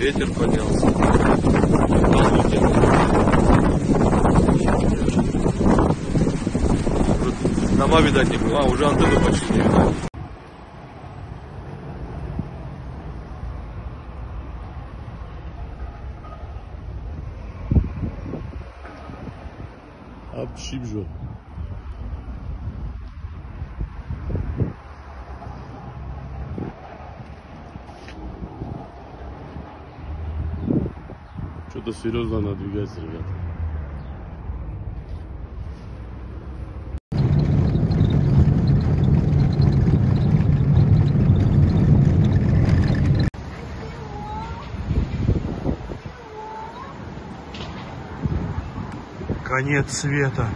ветер поднялся. Уже Дома, видать, не было. А, уже антенну почти не Что-то серьезно надвигается, ребята. Конец света.